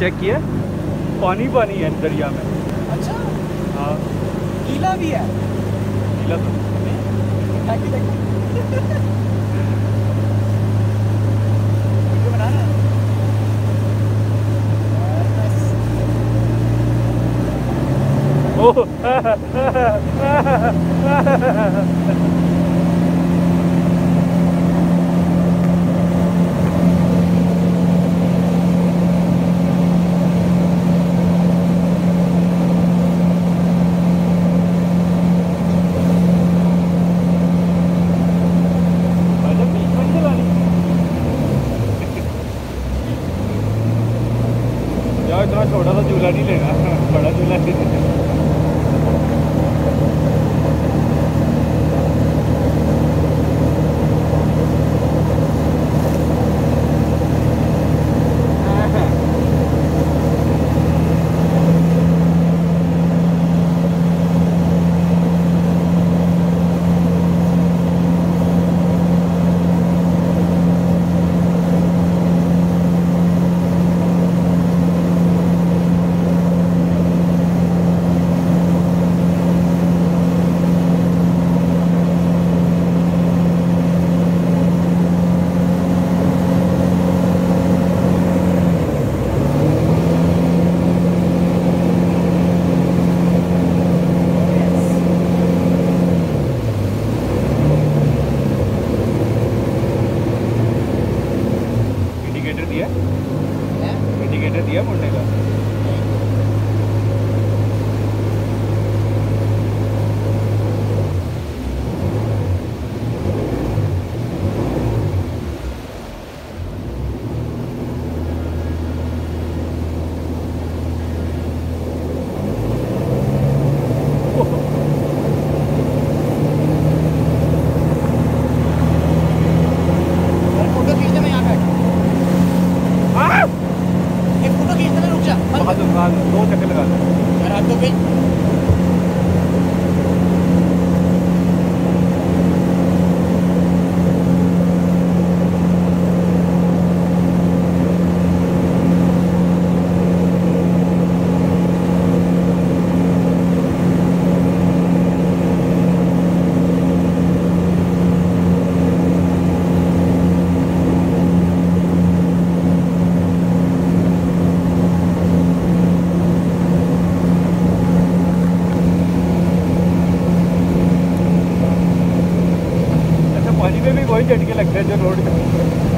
Check किया पानी पानी है दरिया में। अच्छा? हाँ। गीला भी है? गीला तो? ओह अच्छा, बीच में नहीं चलानी। यार इतना छोटा सा झूला नहीं लेना। बड़ा झूला लेना इंडिकेटर दिया इंडिकेटर दिया मुड़ने का। वही झटके लगते हैं जो रोड